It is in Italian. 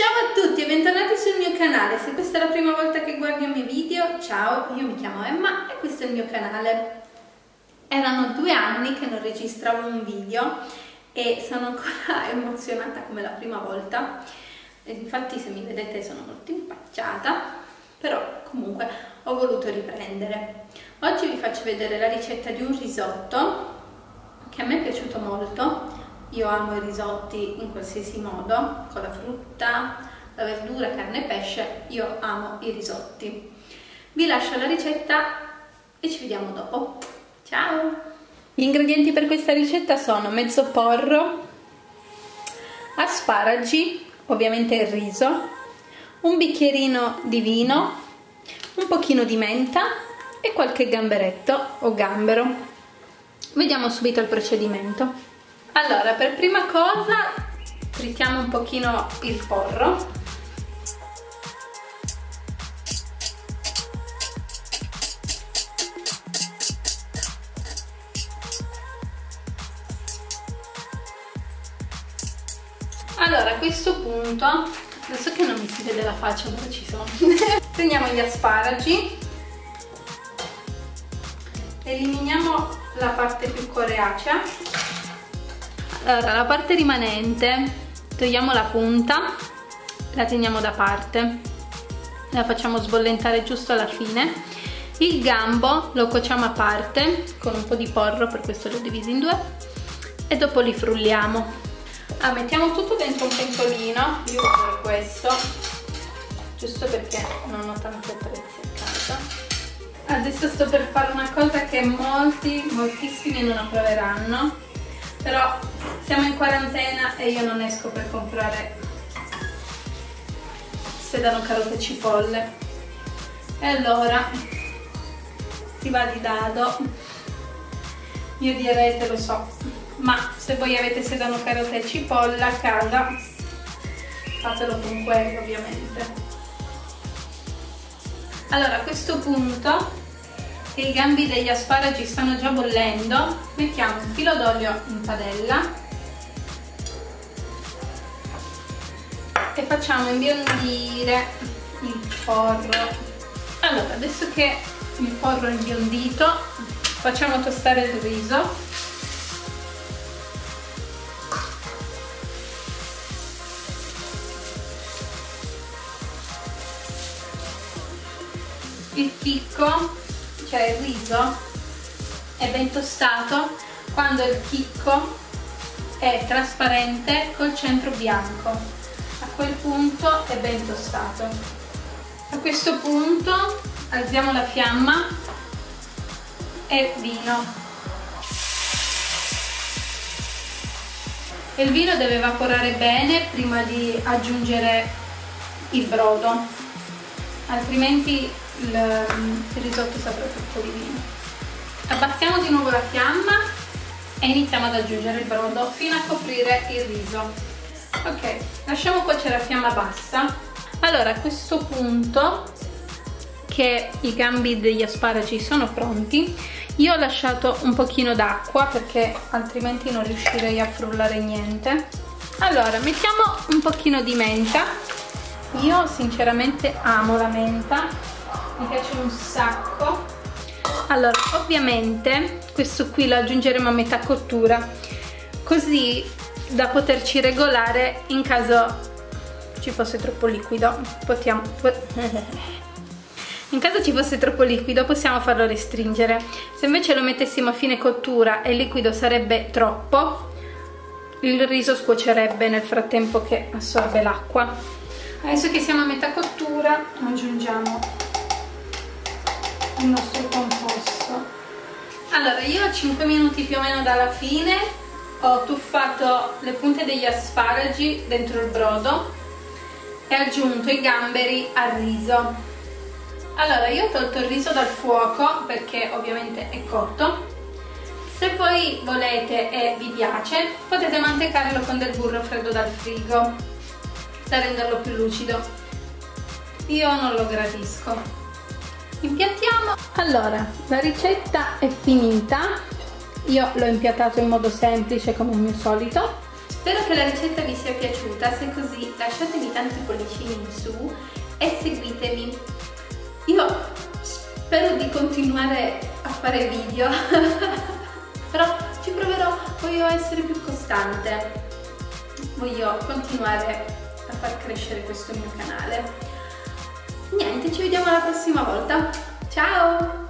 Ciao a tutti e bentornati sul mio canale, se questa è la prima volta che guardi i miei video, ciao, io mi chiamo Emma e questo è il mio canale. Erano due anni che non registravo un video e sono ancora emozionata come la prima volta, e infatti se mi vedete sono molto impacciata, però comunque ho voluto riprendere. Oggi vi faccio vedere la ricetta di un risotto che a me è piaciuto molto io amo i risotti in qualsiasi modo, con la frutta, la verdura, carne e pesce, io amo i risotti. Vi lascio la ricetta e ci vediamo dopo. Ciao! Gli ingredienti per questa ricetta sono mezzo porro, asparagi, ovviamente il riso, un bicchierino di vino, un pochino di menta e qualche gamberetto o gambero. Vediamo subito il procedimento. Allora, per prima cosa trittiamo un pochino il porro. Allora, a questo punto, adesso che non mi si vede la faccia dove ci sono, prendiamo gli asparagi, eliminiamo la parte più coreacea allora la parte rimanente togliamo la punta la teniamo da parte la facciamo sbollentare giusto alla fine. Il gambo lo cuociamo a parte con un po' di porro per questo l'ho diviso in due e dopo li frulliamo. Ah, mettiamo tutto dentro un pentolino io uso questo giusto perché non ho tanti attrezzi a casa. Adesso sto per fare una cosa che molti moltissimi non approveranno però siamo in quarantena e io non esco per comprare sedano, carote e cipolle. E allora si va di dado? Io direte lo so ma se voi avete sedano, carote e cipolla a casa fatelo con quello ovviamente. Allora a questo punto che i gambi degli asparagi stanno già bollendo, mettiamo un filo d'olio in padella e facciamo imbiondire il porro. Allora, adesso che il porro è imbiondito, facciamo tostare il riso. Il chicco cioè il riso è ben tostato quando il chicco è trasparente col centro bianco. A quel punto è ben tostato. A questo punto alziamo la fiamma e vino. Il vino deve evaporare bene prima di aggiungere il brodo altrimenti il, il risotto saprà tutto di vino. Abbassiamo di nuovo la fiamma e iniziamo ad aggiungere il brodo fino a coprire il riso. Ok, lasciamo cuocere a fiamma bassa. Allora, a questo punto che i gambi degli asparagi sono pronti, io ho lasciato un pochino d'acqua perché altrimenti non riuscirei a frullare niente. Allora, mettiamo un pochino di menta. Io sinceramente amo la menta mi piace un sacco. Allora ovviamente questo qui lo aggiungeremo a metà cottura così da poterci regolare in caso ci fosse troppo liquido. Potiamo, in caso ci fosse troppo liquido possiamo farlo restringere. Se invece lo mettessimo a fine cottura e il liquido sarebbe troppo il riso scuocerebbe nel frattempo che assorbe l'acqua. Adesso che siamo a metà cottura aggiungiamo il nostro composto. Allora io a 5 minuti più o meno dalla fine. Ho tuffato le punte degli asparagi dentro il brodo e aggiunto i gamberi al riso. Allora io ho tolto il riso dal fuoco perché ovviamente è cotto. Se voi volete e vi piace potete mantecarlo con del burro freddo dal frigo da renderlo più lucido. Io non lo gradisco impiattiamo. Allora la ricetta è finita. Io l'ho impiattato in modo semplice come il mio solito. Spero che la ricetta vi sia piaciuta, se così lasciatemi tanti pollicini in su e seguitemi. Io spero di continuare a fare video, però ci proverò, voglio essere più costante, voglio continuare a far crescere questo mio canale. Niente, ci vediamo la prossima volta. Ciao!